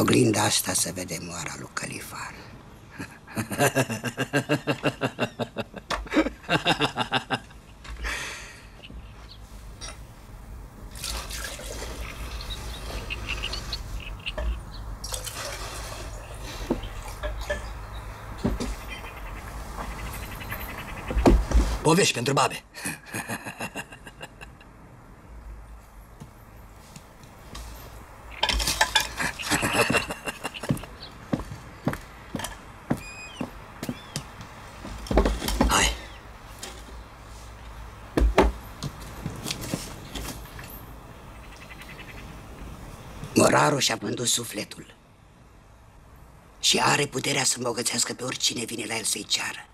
oglinda asta se vede moara lui Califar. Povești pentru babe. Hai. Moraru și-a vândut sufletul și are puterea să îmbogățească pe oricine vine la el să-i ceară.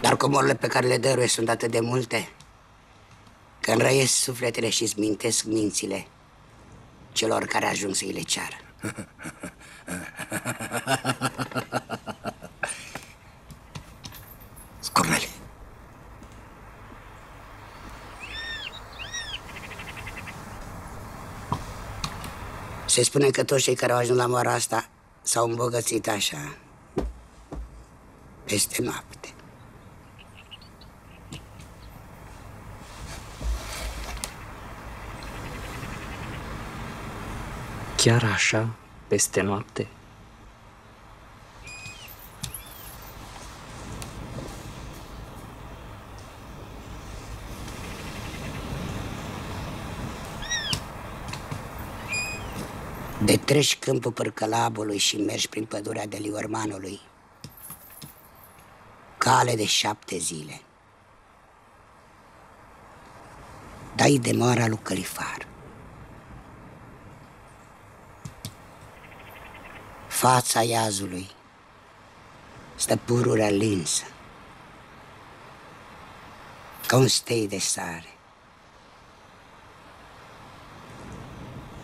Dar comorile pe care le dăruie sunt atât de multe că înrăiesc sufletele și smintesc mințile celor care ajung să îi le ceară. Scornele. Se spune că toți cei care au ajuns la moara asta s-au îmbogățit așa, peste noapte. Chiar așa, peste noapte? De treci câmpul pârcălabului și mergi prin pădurea de Liormanului. Cale de șapte zile. Dai de moara lui califar. Fața iazului stă pururea linsă, ca un stei de sare.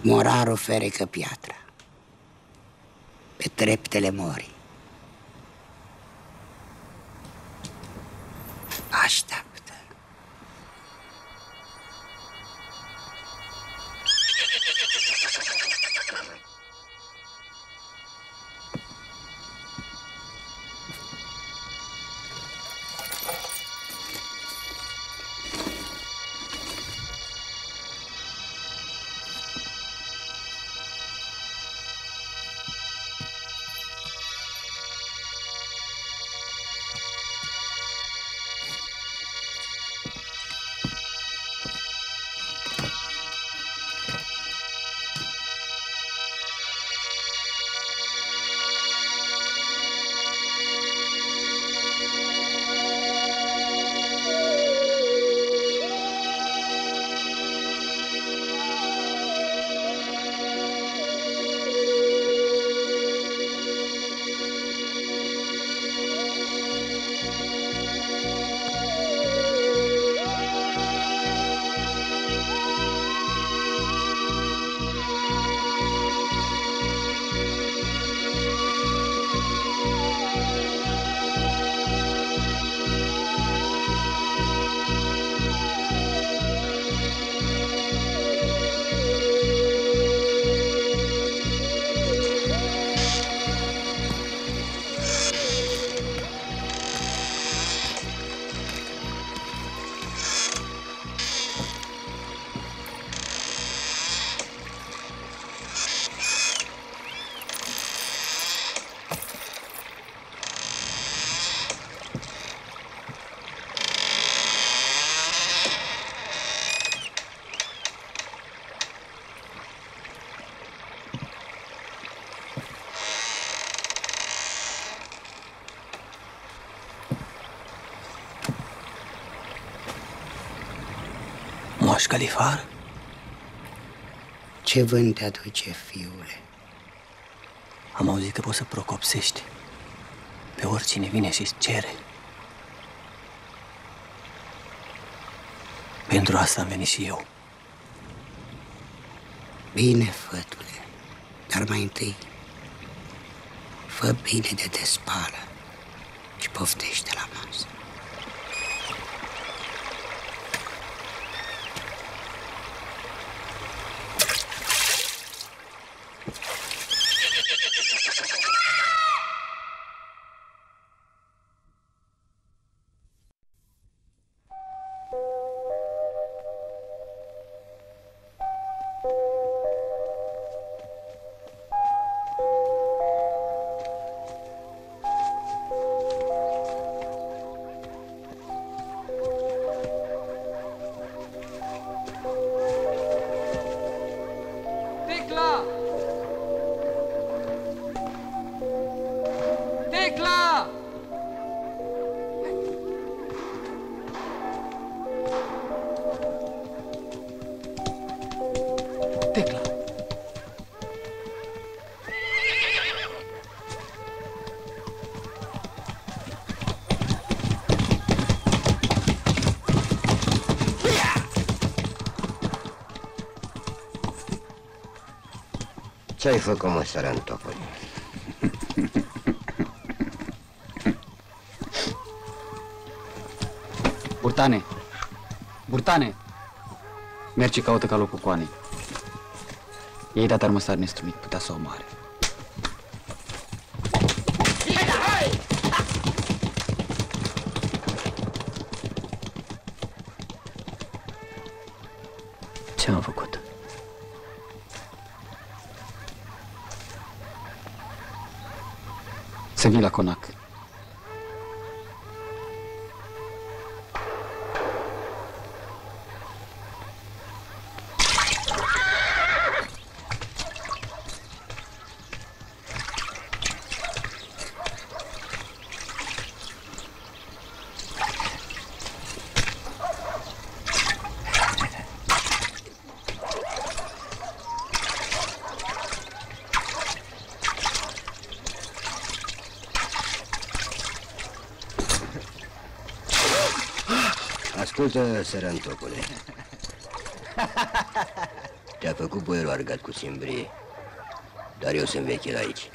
Morarul ferecă piatra pe treptele morii. Așteaptă. Moș Califar? Ce vânt te aduce, fiule? Am auzit că poți să procopsești pe oricine vine și-ți cere. Pentru asta am venit și eu. Bine, fătule, dar mai întâi fă bine de despală și poftește la Ce ai făcut, mă, sărăntocul? Burtane! Burtane! Mergi și caută calul cu coane. Ei dat armăsar nestrumit, putea să o omoare. Să vii la conac. Ascultă, sărăntocule. Te-a făcut boierul argat cu simbrie. Dar eu sunt vechi aici.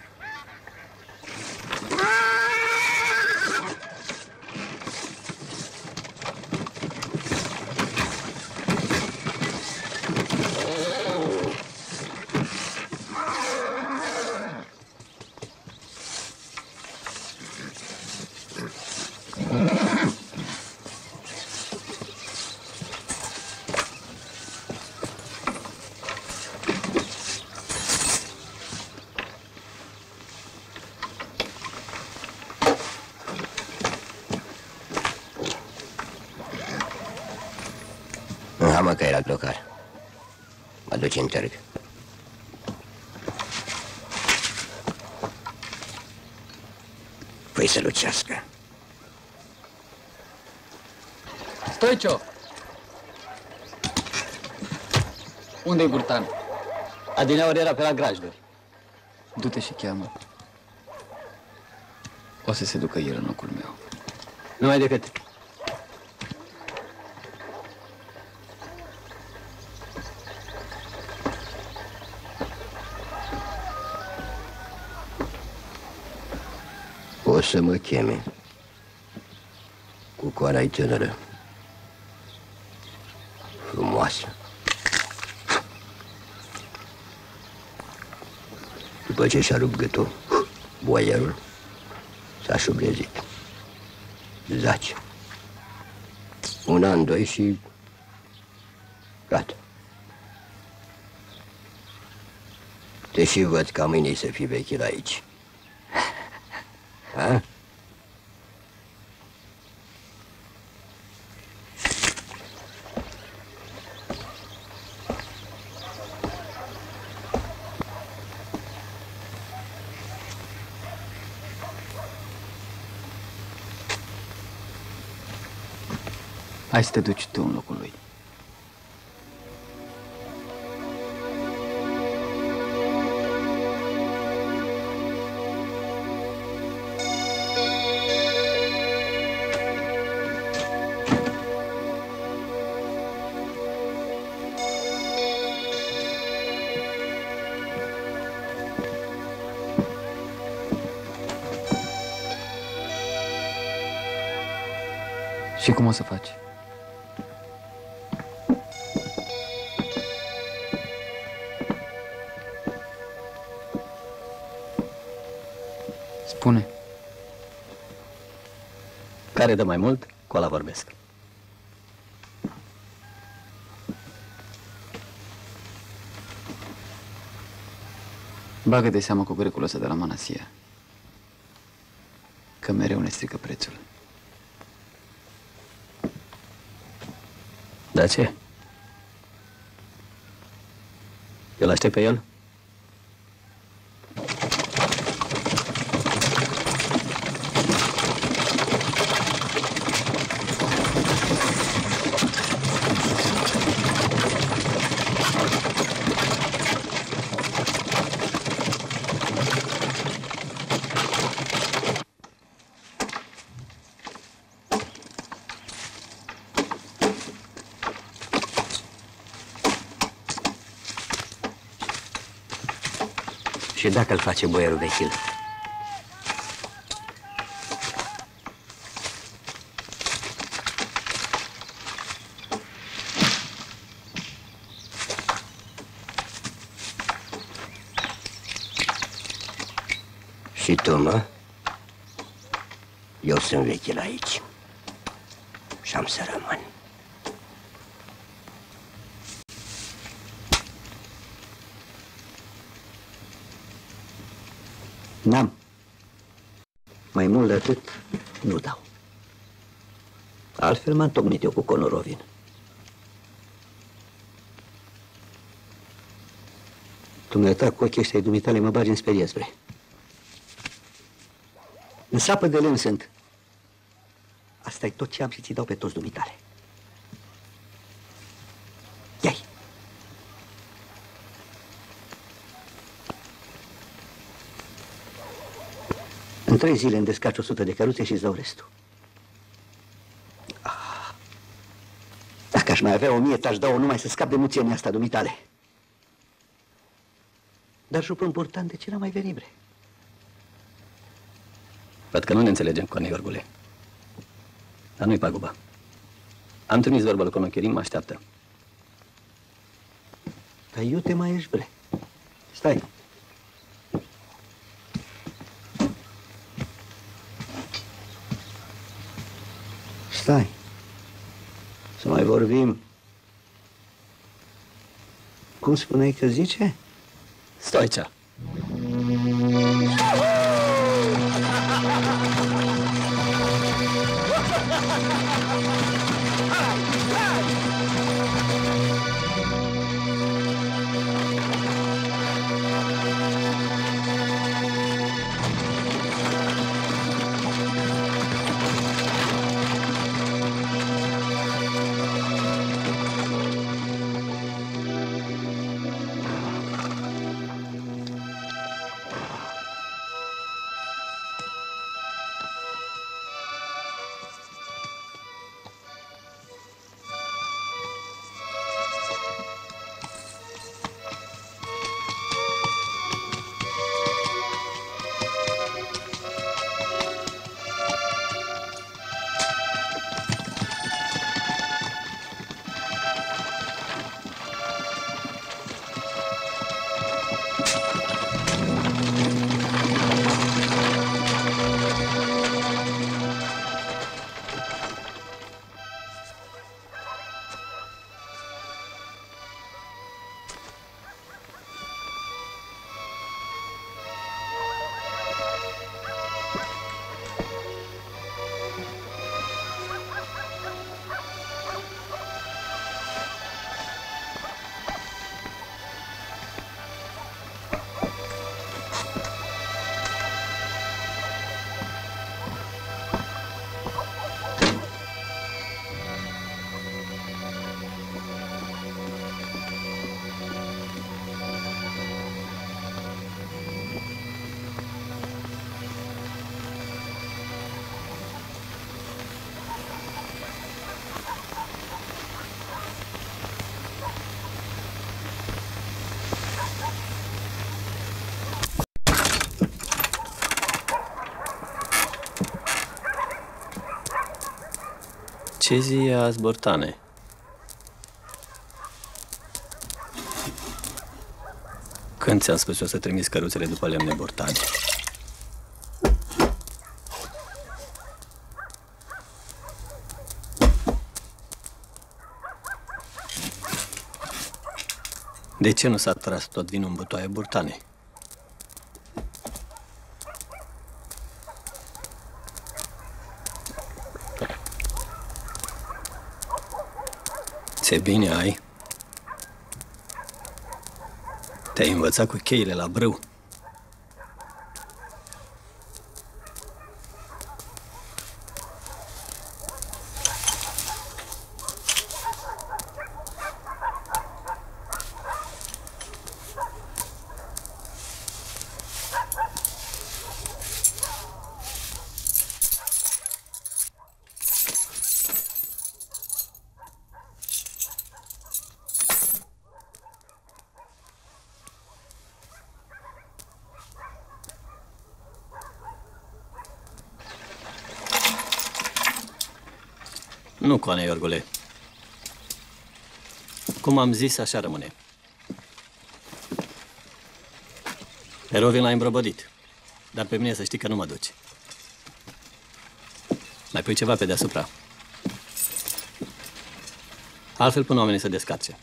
În hamaca era glocar. Mă duci în târg. Păi să lucească. Stoicio! Unde-i Burtan? Adineauri era pe la grajduri. Du-te și cheamă. O să se ducă el în locul meu. Numai decât. O să mă cheme. Cu coara ai tânără. Frumoasă. După ce și-a rupt gâtul, boierul s-a șubrezit. Zace. Un an, doi și... Gata. Te și văd ca mâine să fii vechit aici. Ha? Hai să te duci tu în locul lui. Și cum o să faci? Care dă mai mult, cu ăla vorbesc. Bagă de seamă cu grecul ăsta de la Manasia. Că mereu ne strică prețul. Da ce? Eu l-aștept pe el? Face boierul vechil? Și tu, mă? Eu sunt vechil aici. Și am să rămân. N-am. Mai mult de atât, nu dau. Altfel m-am tocmit eu cu Conorovin. Dumneata cu ochii ăștia ai dumitale mă bagi în sperie spre. În sapă de lemn sunt. asta e tot ce am și ți dau pe toți dumitale. Ia-i. În trei zile îmi descarci o sută de căruțe și îți dau restul. Ah. Dacă aș mai avea o mie, ți-aș da-o numai să scap de muțenia asta dumitale. Dar jupă important de ce n-a mai venit, bre? Văd că nu ne înțelegem, Coane Iorgule. Dar nu-i paguba. Am trimis vorba lui Conocherin, mă așteaptă. Dar eu te mai ești, bre. Stai. Stai. Să mai vorbim. Cum spuneai că zice? Stoicea. Ce zi e azi, Bortane? Când ți-am spus eu să trimis căruțele după lemne bortane? De ce nu s-a tras tot vinul în butoaie burtane? Ce bine ai! Te-ai învățat cu cheile la brâu. Coane Iorgule. Cum am zis, așa rămâne. Erou vin la îmbrăbădit. Dar pe mine să știi că nu mă duci. Mai pui ceva pe deasupra. Altfel până oamenii să descarce.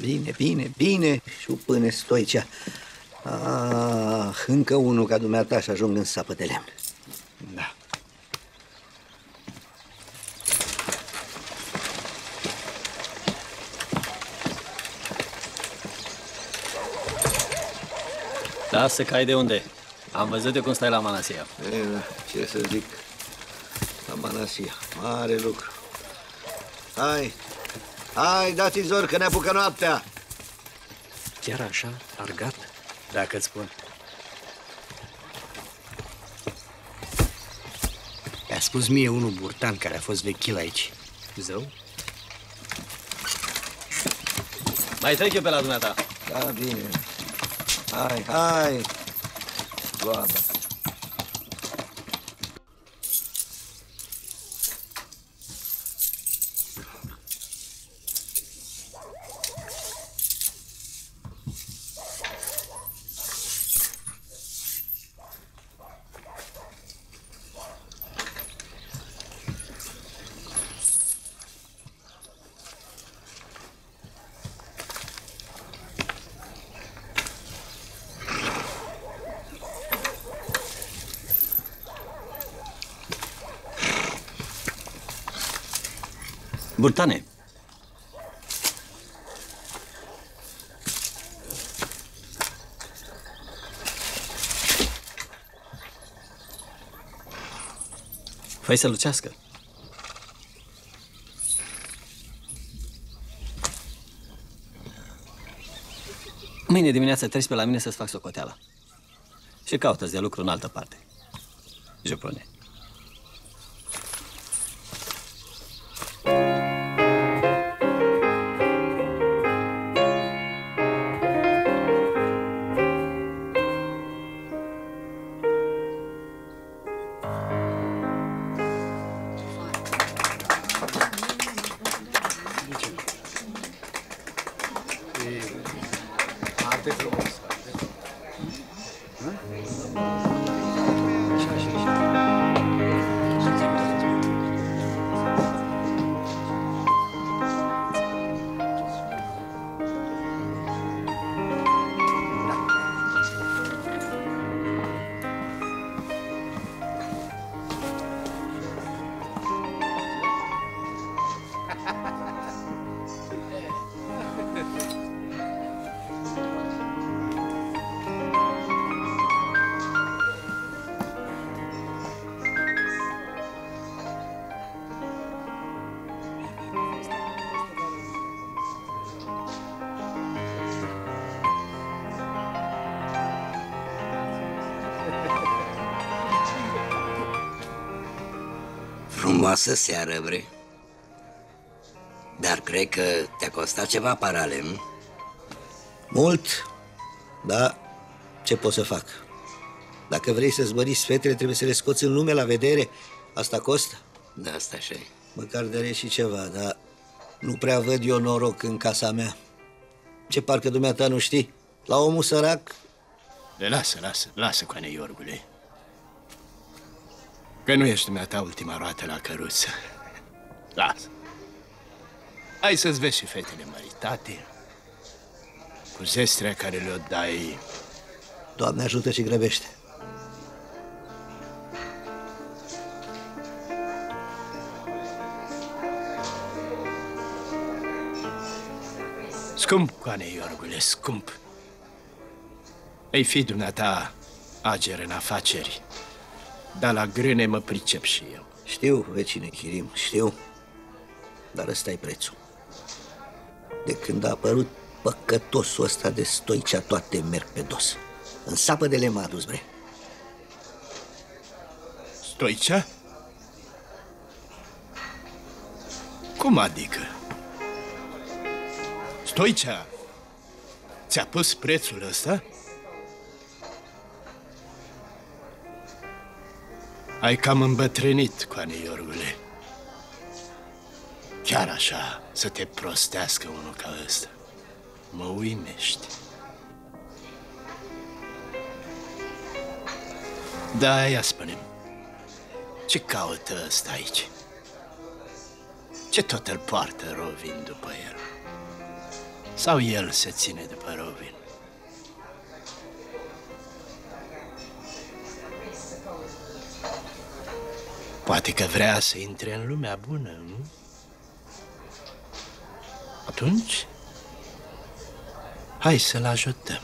Bine, bine, bine, șupâne stoicea. Ah, încă unul ca dumneata și ajung în sapă de lemn. Lasă că ai de unde. Am văzut de cum stai la Manasia. E, da, ce să zic, la Manasia, mare lucru. Hai, hai, dați zor că ne apucă noaptea. Chiar așa, argat? Dacă îți spun. Mi-a spus mie unul burtan care a fost vechil aici. Zău? Mai trec eu pe la dumneata. Da, bine. Hai, hai. Goaba. Burtane. Fai să lucească. Mâine dimineața treci pe la mine să-ți fac socoteala. Și caută-ți de lucru în altă parte. Jupone. Frumoasă seară, bre. Dar cred că te-a costat ceva paralel. Mult, da, ce pot să fac? Dacă vrei să-ți măriți fetele, trebuie să le scoți în lume la vedere. Asta costă? Da, asta așa e. Măcar de și ceva, dar nu prea văd eu noroc în casa mea. Ce parcă dumneata nu știi? La omul sărac, De lasă, lasă, lasă, Coane Iorgule. Că nu ești dumneata ultima roată la căruță. Lasă. Hai să-ți vezi și fetele măritate, cu zestrea care le-o dai Doamne ajută și grăbește. Scump, Coane Iorgule, scump. Ei fi dumneata ager în afaceri, dar la grâne mă pricep și eu. Știu, vecine Chirim, știu. Dar ăsta e prețul. De când a apărut păcătosul ăsta de stoicea, toate merg pe dos. În sapă de lemn a dus, bre. Stoicea? Cum adică? Stoicea ți-a pus prețul ăsta? Ai cam îmbătrânit, Coane Iorgule. Chiar așa, să te prostească unul ca ăsta. Mă uimești. Da, ia spune Ce caută ăsta aici? Ce tot îl poartă Rovin după el? Sau el se ține după Rovin? Poate că vrea să intre în lumea bună, nu? Atunci, hai să-l ajutăm.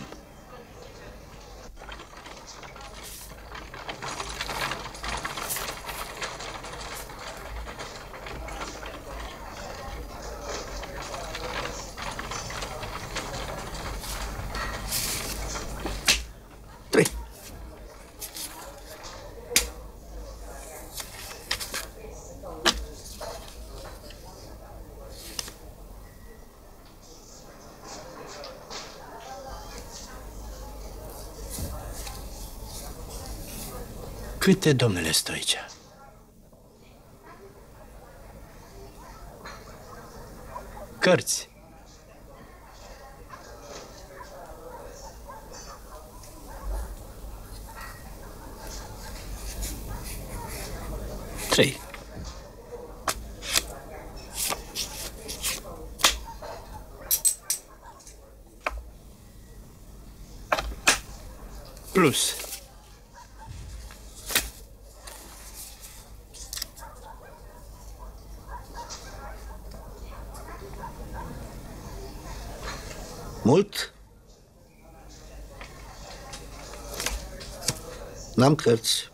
Câte, domnule Stoicea? Cărți. Trei. Plus. Mult? N-am cărți.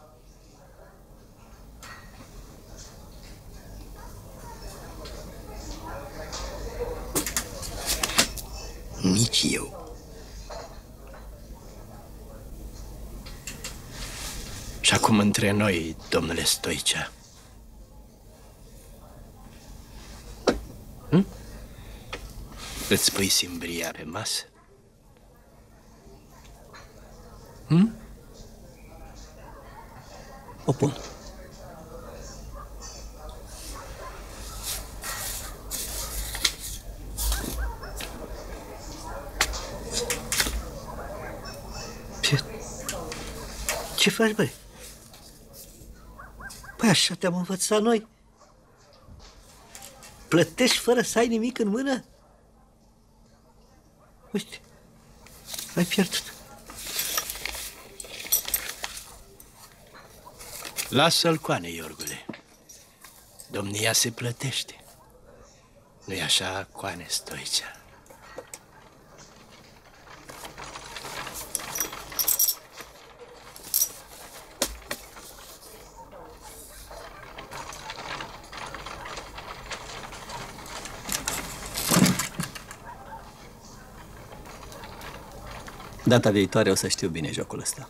Nici eu. Și acum între noi, domnule Stoicea. Hm? Îți pui simbria pe masă? Pun. Ce, ce faci, băi? Păi așa te-am învățat noi. Plătești fără să ai nimic în mână? Uite, ai pierdut. Lasă-l coane, Iorgule. Domnia se plătește. Nu-i așa, coane Stoicea? Data viitoare o să știu bine jocul ăsta.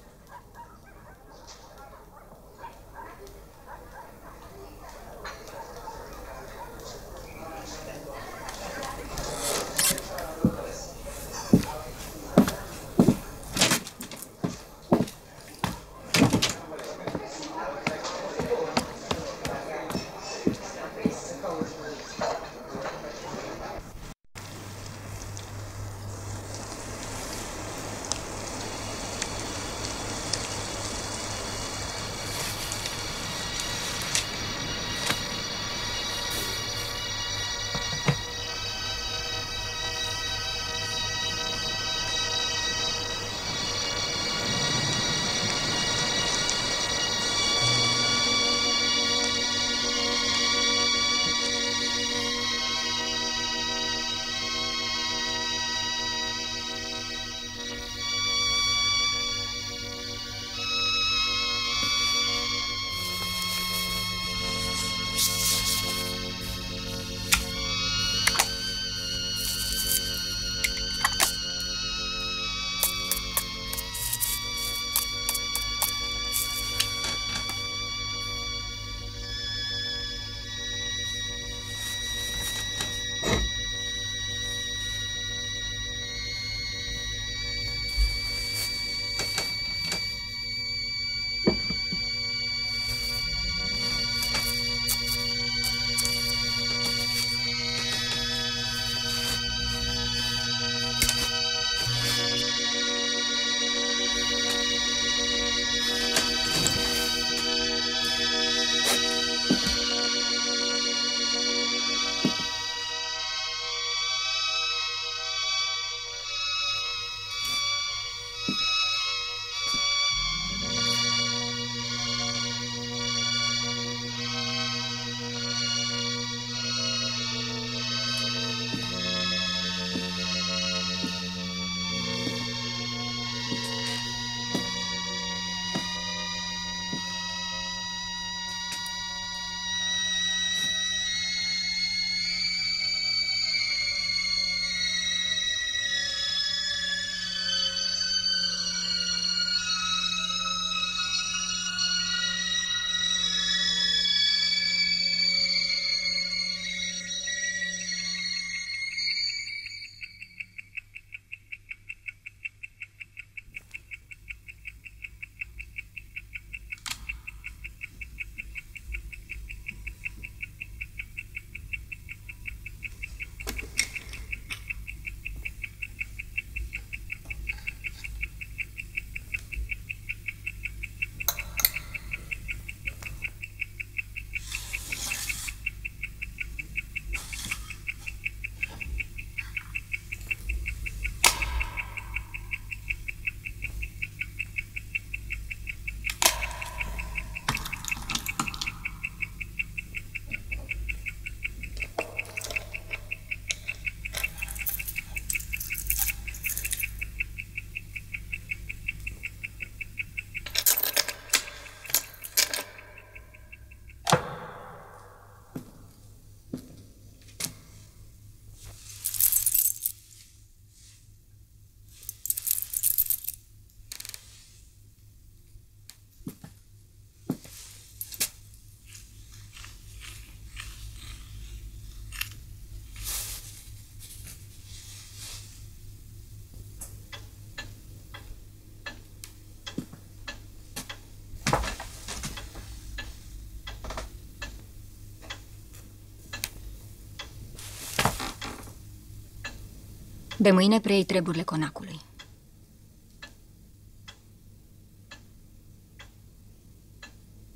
De mâine preiei treburile conacului.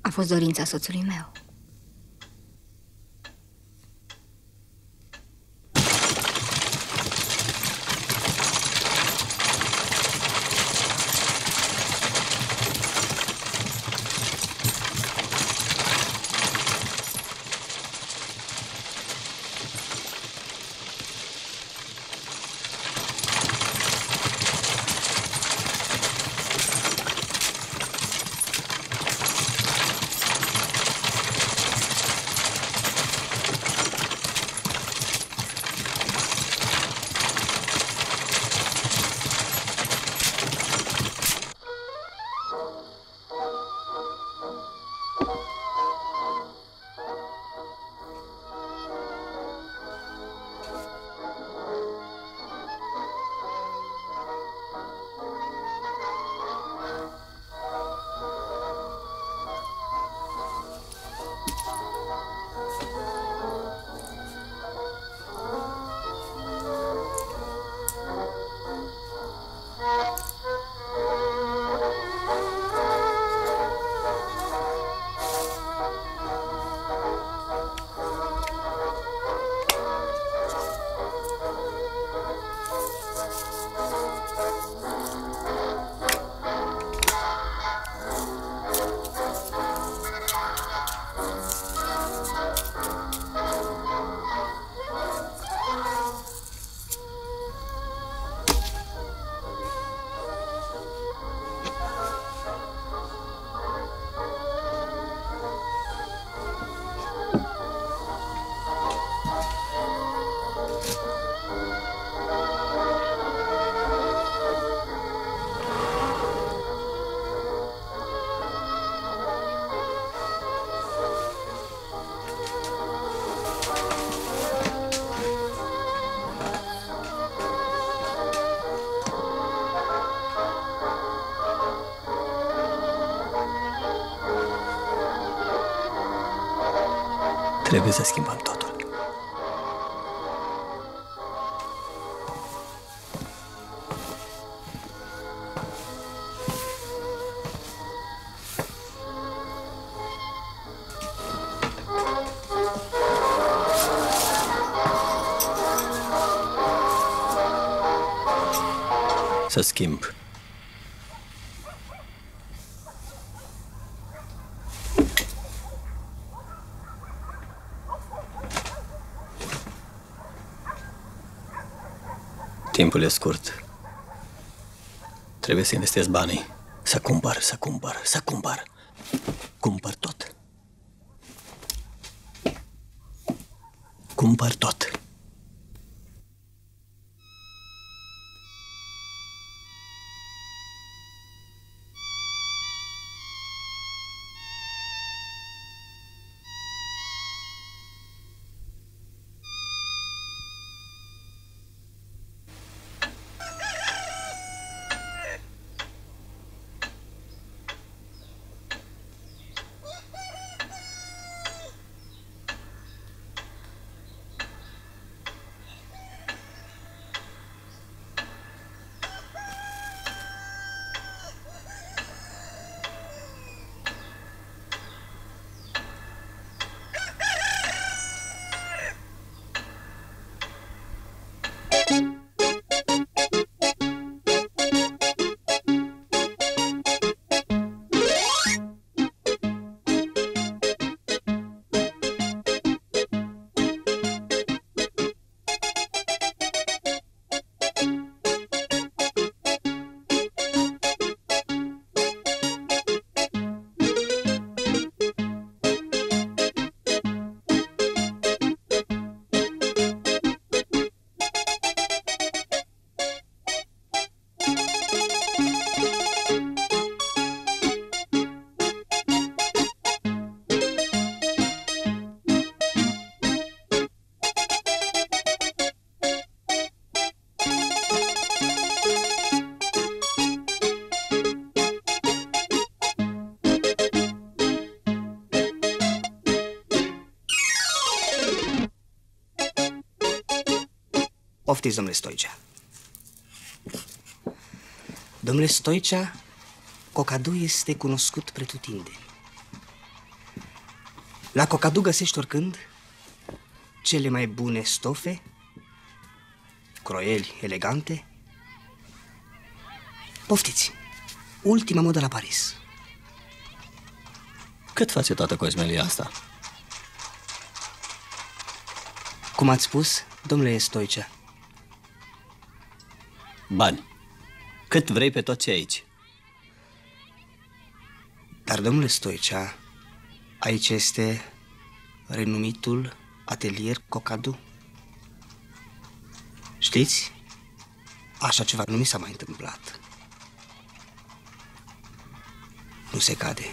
A fost dorința soțului meu. Trebuie să schimbăm totul. Să schimb. Timpul e scurt. Trebuie să investesc banii. Să cumpăr, să cumpăr, să cumpăr. Cumpăr tot. Cumpăr tot. Poftiți, domnule Stoicea. Domnule Stoicea, cocadu este cunoscut pretutindeni. La cocadu găsești oricând cele mai bune stofe, croieli elegante. Poftiți! Ultima modă la Paris. Cât face toată cosmelia asta? Cum ați spus, domnule Stoicea? Bani. Cât vrei pe tot ce aici. Dar, domnule Stoicea, aici este renumitul atelier Cocadu. Știți? Așa ceva nu mi s-a mai întâmplat. Nu se cade.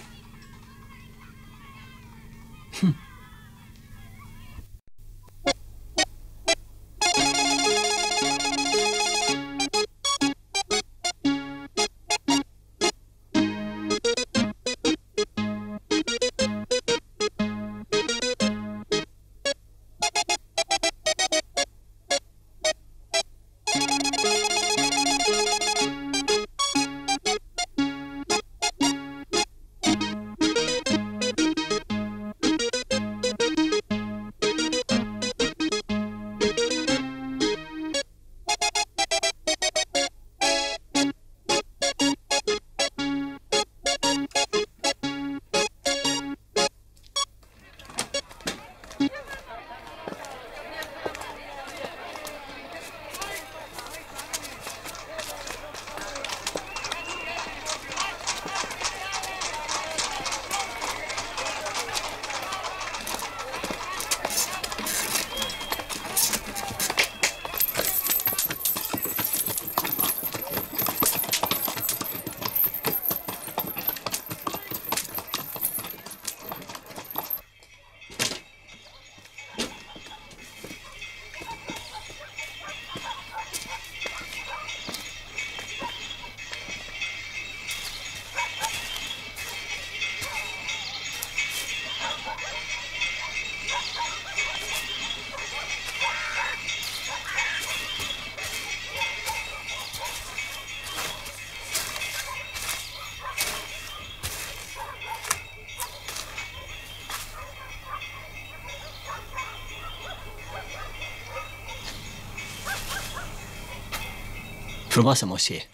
Frumoasă moșie.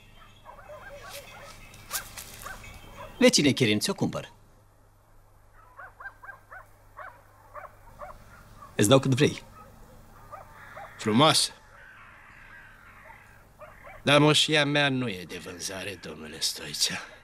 Vecine Chirin, ți-o cumpăr. Îți dau cât vrei. Frumoasă. Dar moșia mea nu e de vânzare, domnule Stoicea.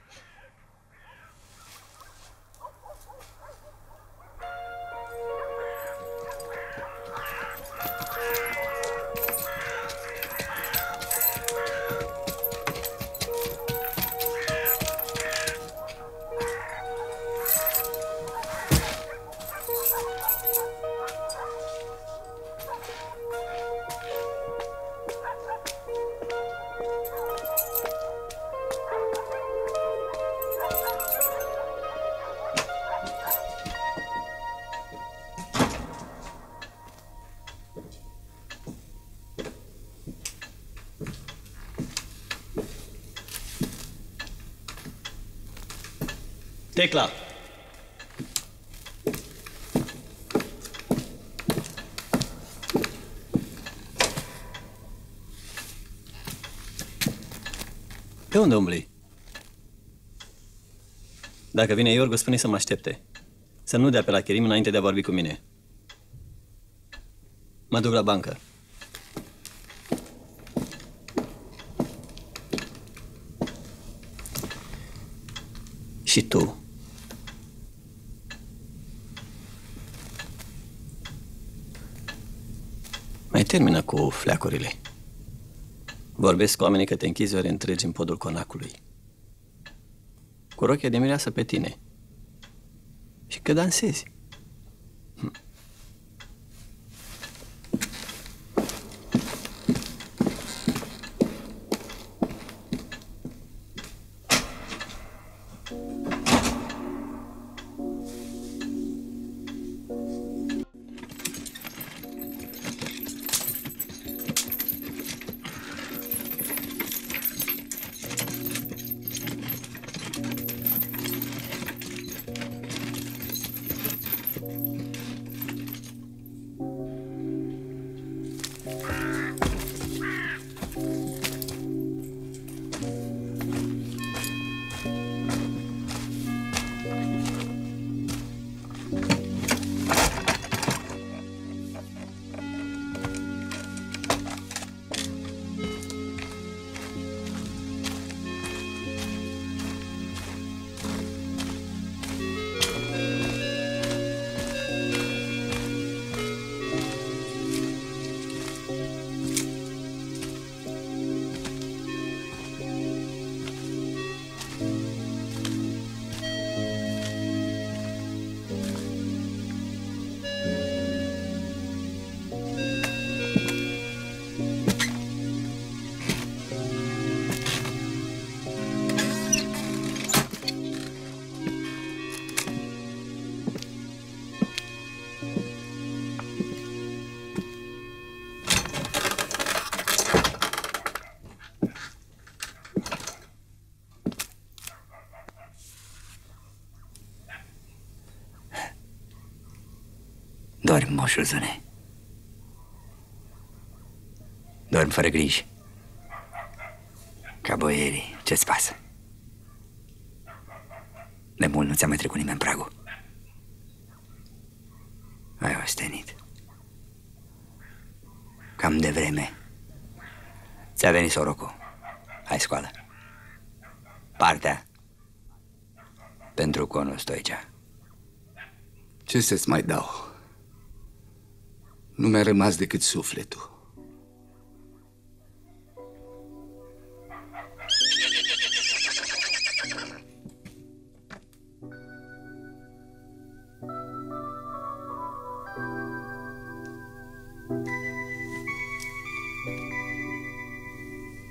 Tecla! Pe unde umbli? Dacă vine Iorgu, spune să mă aștepte. Să nu dea pe la Cherim înainte de a vorbi cu mine. Mă duc la bancă. Și tu. Mai termină cu fleacurile. Vorbesc cu oamenii că te închizi ori întregi în podul conacului. Cu rochia de mireasă pe tine. Și că dansezi. Dormi, moșuzune. Dormi fără griji. Ca boierii, ce-ți pasă? De mult nu ți-a mai trecut nimeni pragul. Ai ostenit. Cam de vreme. Ți-a venit sorocul. Hai, scoală. Partea. Pentru conul Stoicea. Ce să-ți mai dau? Nu mi-a rămas decât sufletul.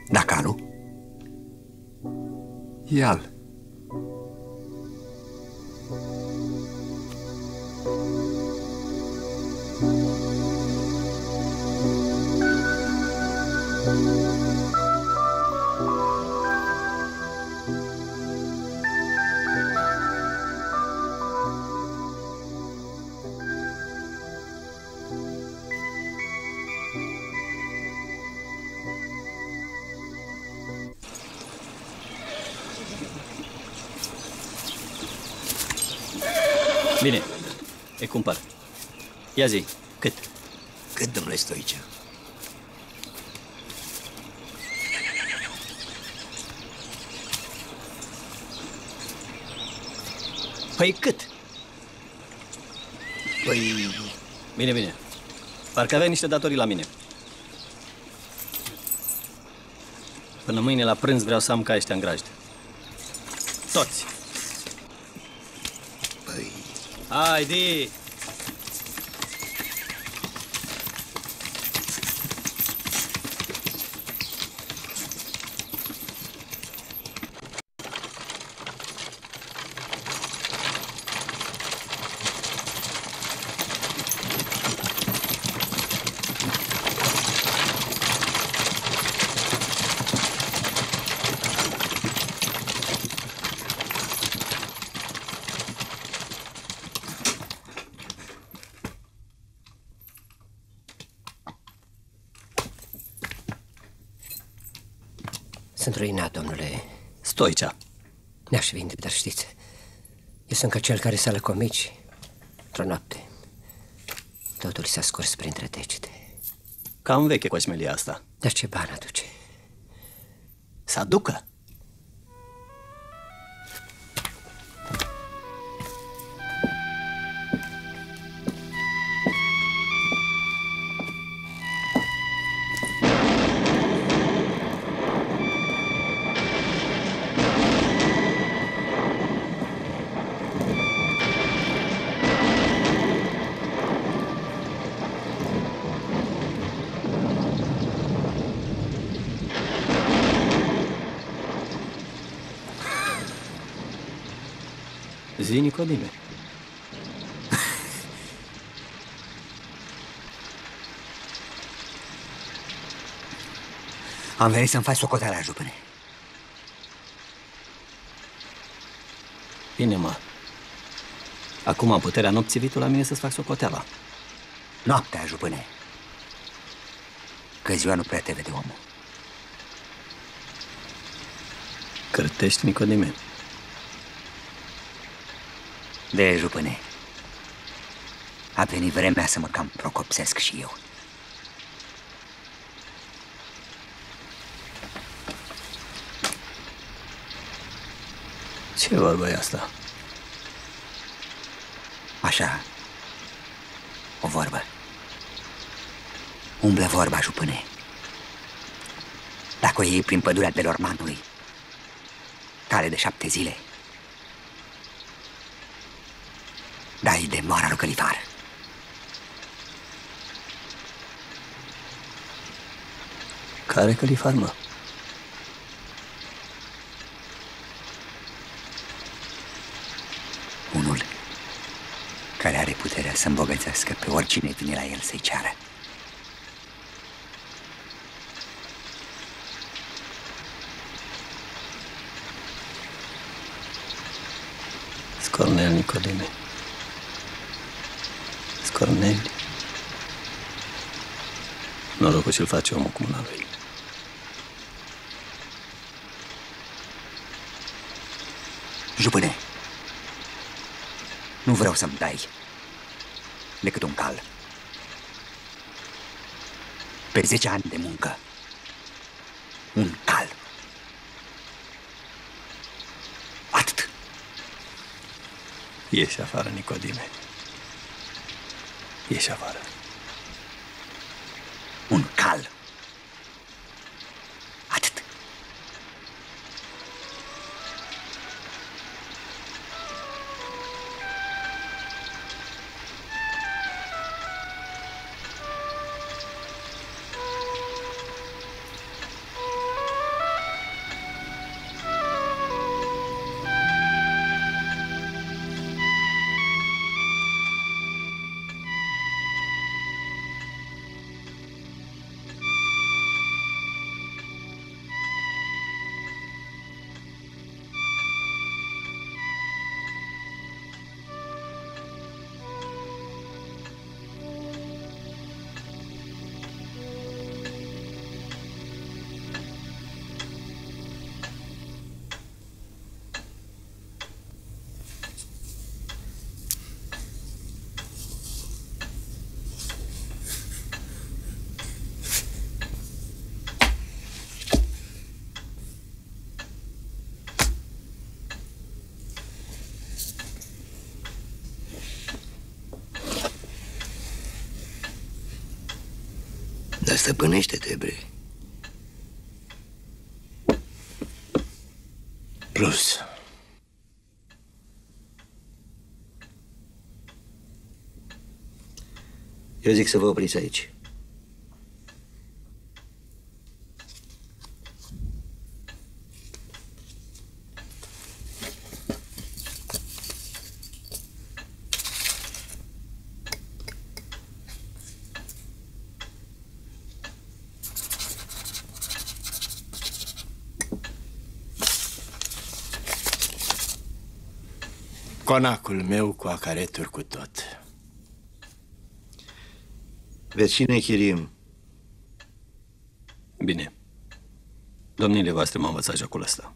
Da calul? Ia-l. Ia zi, cât? Cât, domnule Stoice? Păi cât? Păi... Bine, bine. Parcă avea niște datorii la mine. Până mâine la prânz vreau să am ca ăștia în grajd. Toți. Păi... Haide! Sunt ruinat, domnule. Stoicea. Ne-aș vinde, dar știți, eu sunt ca cel care s-a lăcomici într-o noapte. Totul s-a scurs printre degete. Cam veche coșmelia asta. Dar ce bani aduce? Să aducă. Zi, Nicodime. Am venit să-mi faci socoteala, jupâne. Bine, mă. Acum, în puterea nopții, vii tu la mine să-ți fac socoteala. Noaptea, jupâne. Că ziua nu prea te vede omul. Cârtești, Nicodime. De jupâne. A venit vremea să mă cam procopsesc și eu. Ce vorbă e asta? Așa. O vorbă. Umblă vorba, jupâne. Dacă o iei prin pădurea de Lormanului, cale de șapte zile, dai de moara lui Călifar. Care călifar, mă? Unul care are puterea să îmbogățească pe oricine vine la el să-i ceară. Scornel Nicodime. Corneli. Norocul și-l face omul cu mâna lui. Jupâne, nu vreau să-mi dai decât un cal. Pe 10 ani de muncă, un cal. Atât. Ieși afară, Nicodime. Ieși afară. Un cal. Stăpânește-te, bre. Plus. Eu zic să vă opriți aici. Conacul meu cu acareturi cu tot. Vecine Chirim, Bine. Domnile voastre m-au învățat jocul ăsta.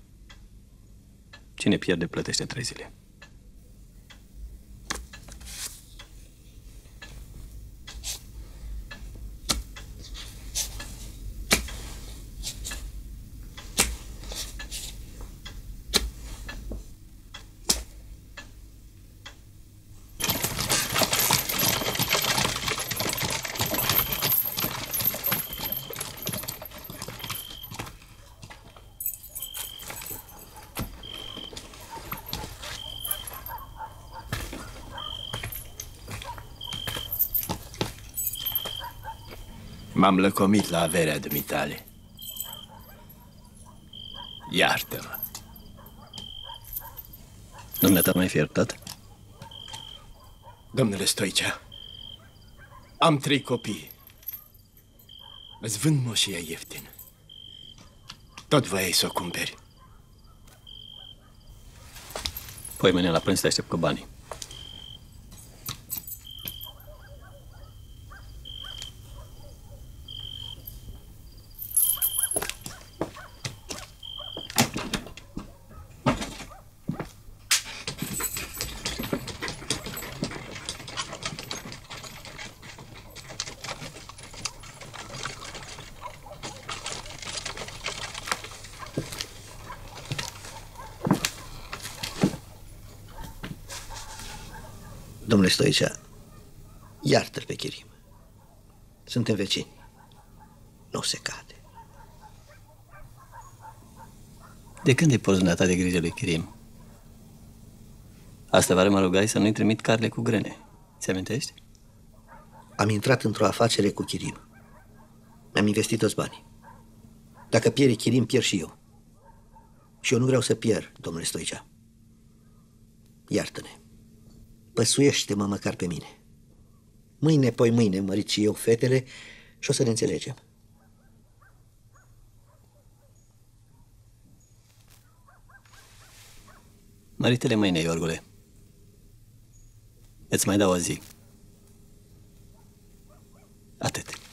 Cine pierde, plătește trei zile. M-am lăcomit la averea dumitale. Iartă-mă. Dumneata mai fi iertat? Domnule Stoicea, am trei copii. Îți vând moșia ieftin. Tot voiai să o cumperi. Păi mâine la prânz te aștept cu banii. Domnule Stoicea, iartă-l pe Chirim. Suntem vecini. Nu se cade. De când îi poți dumneata de grijă lui Chirim? Asta vare mă rugai să nu-i trimit carle cu grene. Ți amintești? Am intrat într-o afacere cu Chirim. Mi-am investit toți banii. Dacă pierde Chirim, pierd și eu. Și eu nu vreau să pierd, domnule Stoicea. Iartă-ne. Păsuiește-mă măcar pe mine. Mâine, poi mâine, mărit și eu fetele și o să ne înțelegem. Măritele mâine, Iorgule. Îți mai dau o zi. Atât.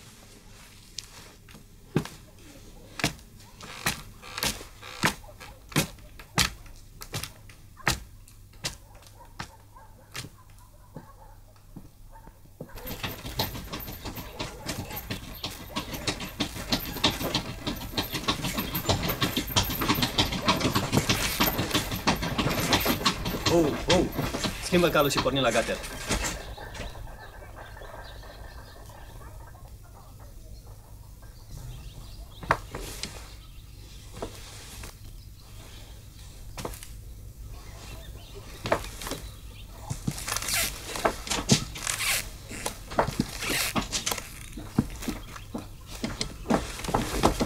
Schimbă calul și pornim la gater.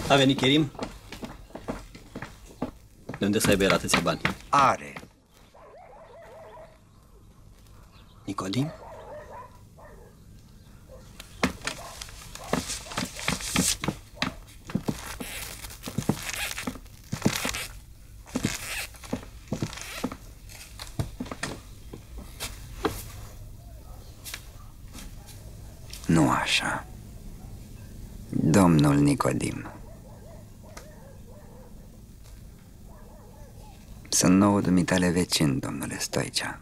A venit Kerim? De unde să aibă el atâția bani? Are. Nicodim? Nu așa. Domnul Nicodim. Sunt nouă dumitale vecin, domnule Stoicea.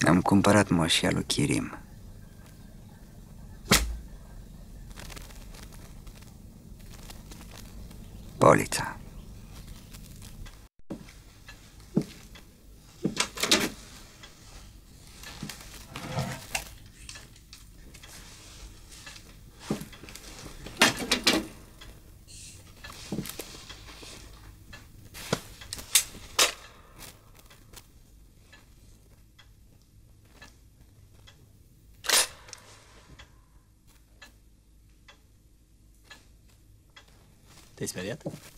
Am cumpărat moșia lui Chirim. Polița. Te-ai speriat?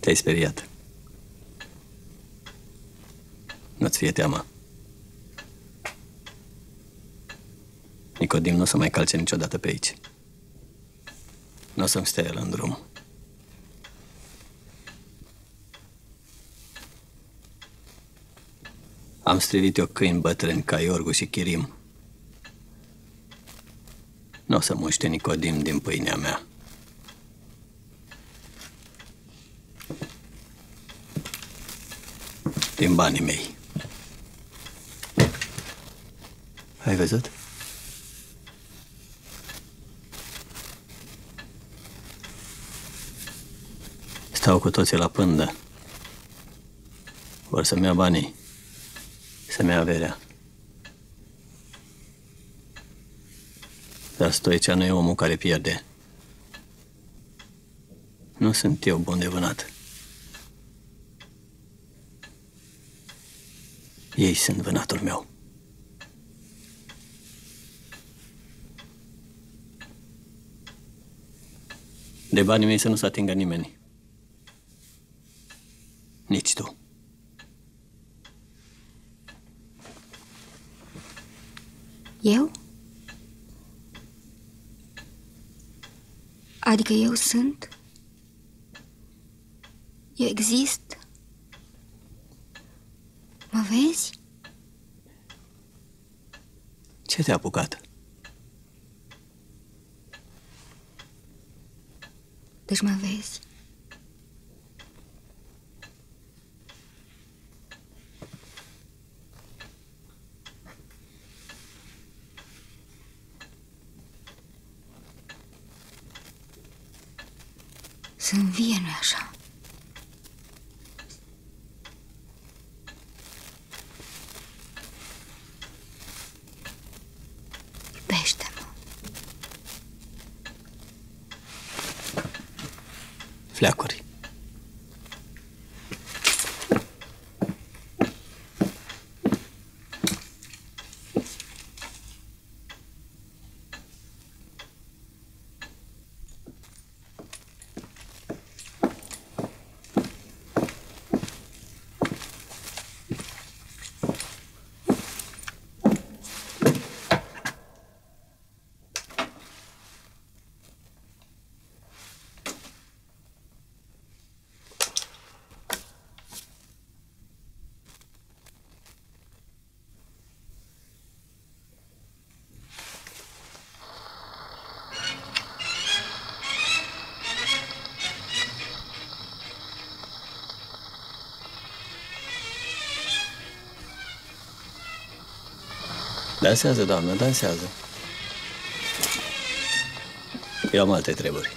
Te-ai speriat. Nu-ți fie teamă. Nicodim nu o să mai calce niciodată pe aici. Nu o să-mi stea el în drum. Am strivit eu câini bătrâni ca Iorgu și Chirim. Nu o să muște Nicodim din pâinea mea. Din banii mei. Ai văzut? Stau cu toții la pândă. Vor să-mi ia banii. Să-mi ia averea. Dar Stoicea nu e omul care pierde. Nu sunt eu bun de vânat. Ei sunt vânatul meu. De banii mei să nu se atingă nimeni. Nici tu. Eu? Adică eu sunt? Eu exist? Mă vezi? Ce te-a apucat? Deci mă vezi? Sunt vie, nu așa? Iubește-mă. Dansează, doamnă, dansează. Eu am alte treburi.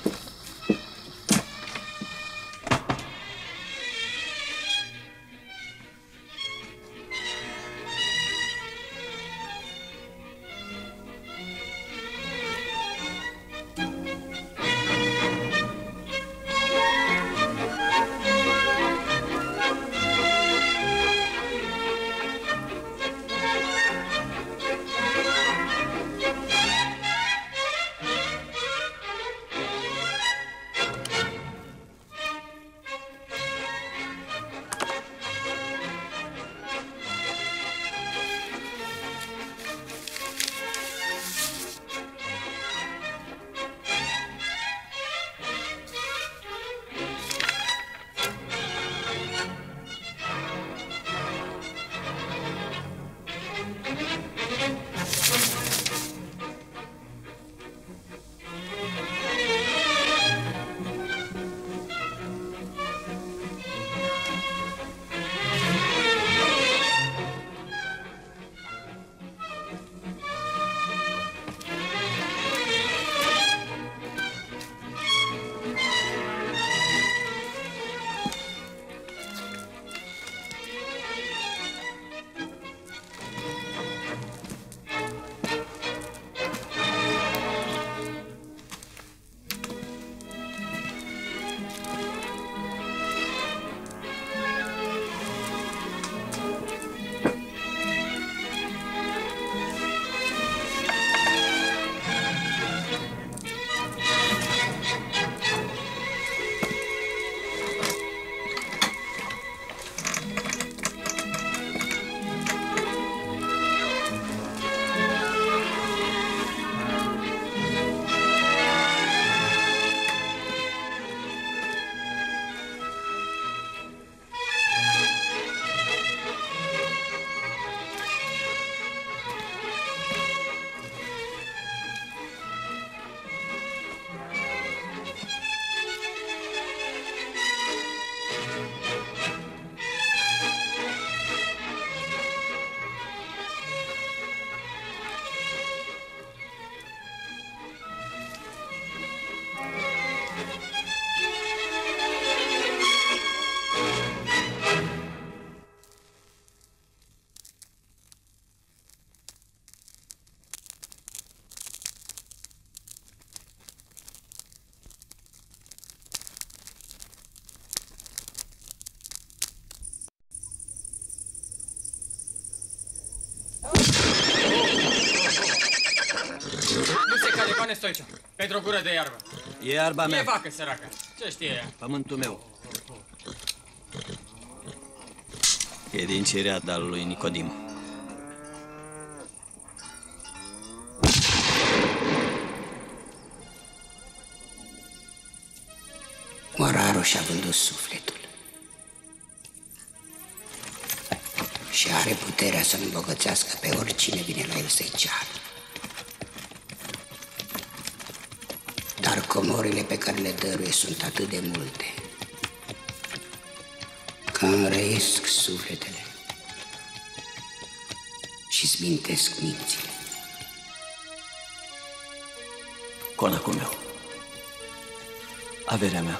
Iarbă. E iarba E mea. vacă, săracă. Ce știe ea? Pământul meu. E din cireada lui Nicodim. Moraru și-a vândut sufletul. Și are puterea să îmbogățească pe oricine vine la el să-i ceară. Dar comorile pe care le dăruie sunt atât de multe că înrăiesc sufletele și smintesc mințile. Conacul meu. Averea mea.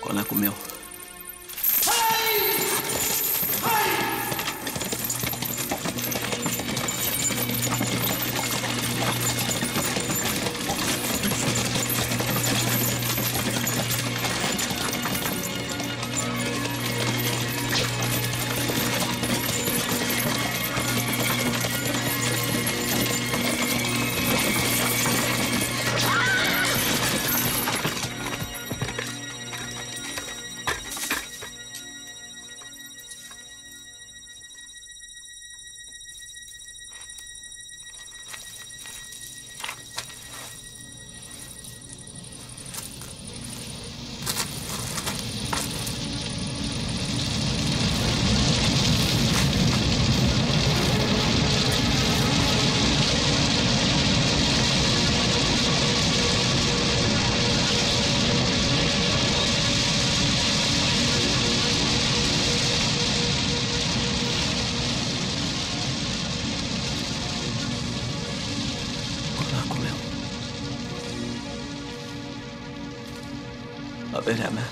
Conacul meu. Averea mea.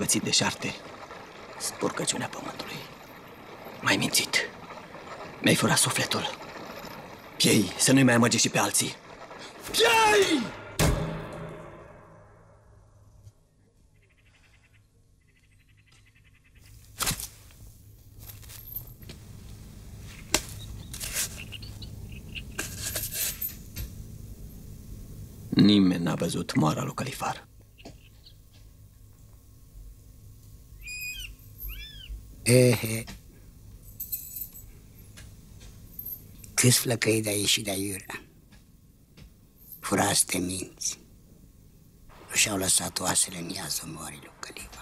Amăgit cu bogății de șarte. Spurcăciunea pământului. M-ai mințit. Mi-ai furat sufletul. Piei, să nu-i mai amăgești și pe alții. Piei! Nimeni n-a văzut moara lui Califar. Ehe. Câți flăcăi de aici și de aiurea? Furați de minți. Nu și-au lăsat oasele în iazul morii lui Califa.